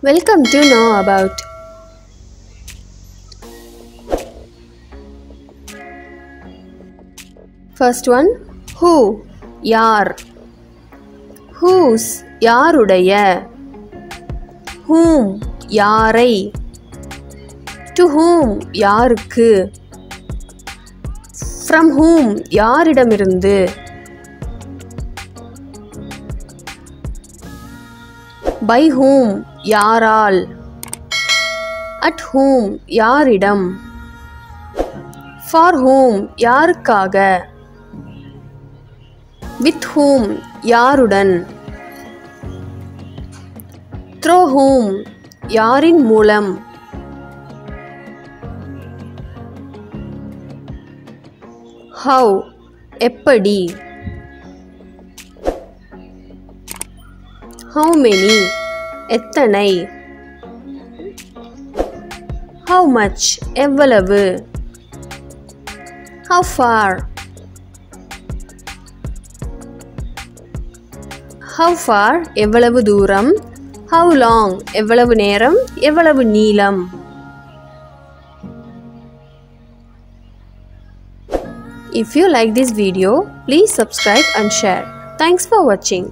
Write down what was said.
Welcome to know about First one who யார் whose யாருடைய whom யாரை to whom யாருக்கு from whom யாரிடமிருந்து பை ஹூம் யாரால் அட் ஹூம் யாரிடம் ஃபார் ஹூம் யாருக்காக வித் ஹூம் யாருடன் த்ரோ ஹூம் யாரின் மூலம் ஹவ் எப்படி how many எத்தனை how much எவ்வளவு how far how far எவ்வளவு தூரம் how long எவ்வளவு நேரம் எவ்வளவு நீளம் If you like this video, please subscribe and share. Thanks for watching.